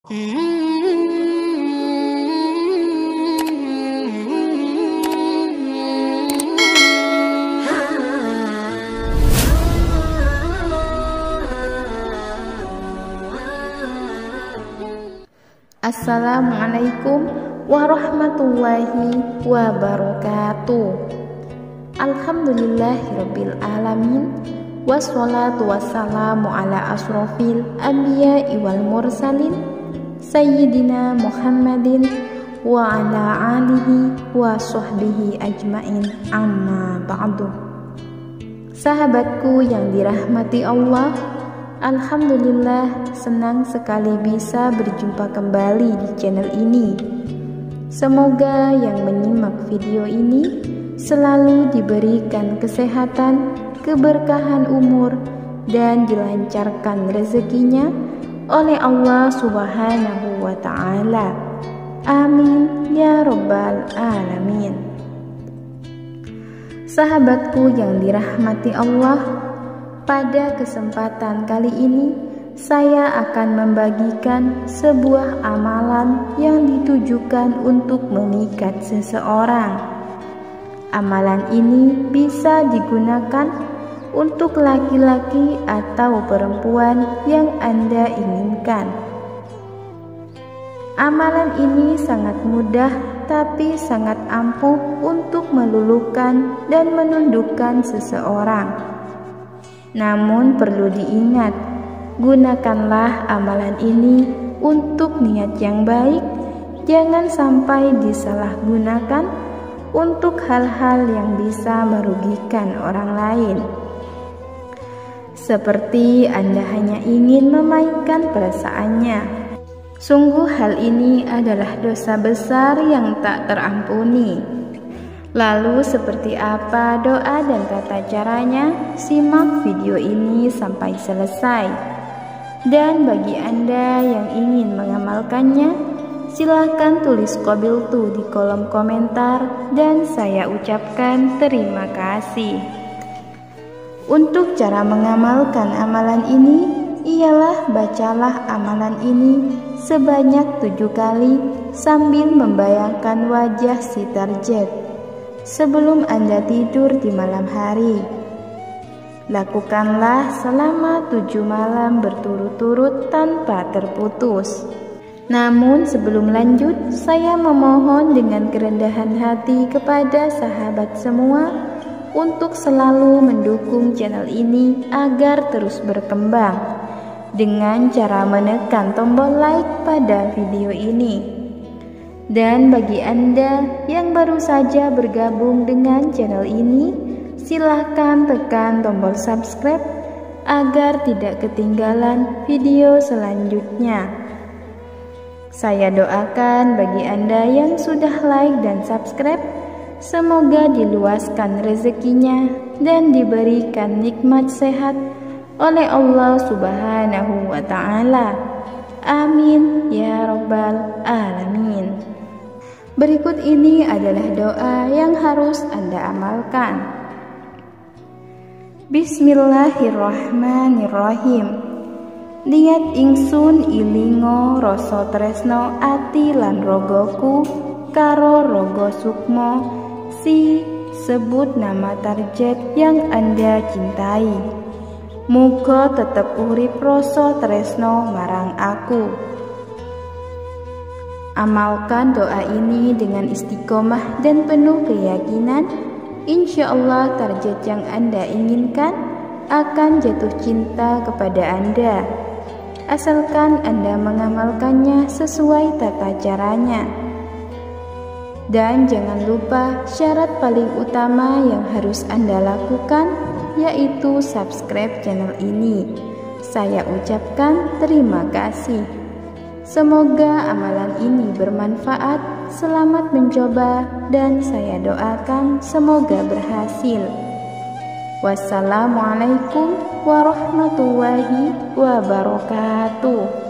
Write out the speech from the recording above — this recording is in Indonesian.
Assalamualaikum warahmatullahi wabarakatuh. Alhamdulillahirabbil alamin. Wassalatu wassalamu ala asrofil anbiya wal mursalin Sayyidina Muhammadin wa ala alihi wa sahbihi ajmain. Amma ba'du. Sahabatku yang dirahmati Allah Alhamdulillah senang sekali bisa berjumpa kembali di channel ini. Semoga yang menyimak video ini selalu diberikan kesehatan keberkahan umur, dan dilancarkan rezekinya oleh Allah Subhanahu wa Ta'ala. Amin ya Rabbal 'Alamin. Sahabatku yang dirahmati Allah, pada kesempatan kali ini saya akan membagikan sebuah amalan yang ditujukan untuk memikat seseorang. Amalan ini bisa digunakan untuk laki-laki atau perempuan yang Anda inginkan. Amalan ini sangat mudah tapi sangat ampuh untuk meluluhkan dan menundukkan seseorang. Namun perlu diingat, gunakanlah amalan ini untuk niat yang baik, jangan sampai disalahgunakan untuk hal-hal yang bisa merugikan orang lain. Seperti Anda hanya ingin memainkan perasaannya. Sungguh hal ini adalah dosa besar yang tak terampuni. Lalu seperti apa doa dan tata caranya? Simak video ini sampai selesai. Dan bagi Anda yang ingin mengamalkannya, Silahkan tulis kobil tu di kolom komentar dan saya ucapkan terima kasih. Untuk cara mengamalkan amalan ini, ialah bacalah amalan ini sebanyak tujuh kali sambil membayangkan wajah si target sebelum Anda tidur di malam hari. Lakukanlah selama tujuh malam berturut-turut tanpa terputus. Namun sebelum lanjut, saya memohon dengan kerendahan hati kepada sahabat semua untuk selalu mendukung channel ini agar terus berkembang dengan cara menekan tombol like pada video ini. Dan bagi Anda yang baru saja bergabung dengan channel ini, silahkan tekan tombol subscribe agar tidak ketinggalan video selanjutnya. Saya doakan bagi Anda yang sudah like dan subscribe, semoga diluaskan rezekinya dan diberikan nikmat sehat oleh Allah Subhanahu wa Ta'ala. Amin ya Rabbal 'Alamin. Berikut ini adalah doa yang harus Anda amalkan. Bismillahirrahmanirrahim. Liat ingsun ilingo rasa tresno ati lan rogoku karo rogo sukmo si sebut nama target yang Anda cintai. Muga tetep urip rasa tresno marang aku. Amalkan doa ini dengan istiqomah dan penuh keyakinan. Insya Allah target yang Anda inginkan akan jatuh cinta kepada Anda asalkan Anda mengamalkannya sesuai tata caranya. Dan jangan lupa syarat paling utama yang harus Anda lakukan yaitu subscribe channel ini. Saya ucapkan terima kasih. Semoga amalan ini bermanfaat. Selamat mencoba dan saya doakan semoga berhasil. Wassalamualaikum warahmatullahi wabarakatuh.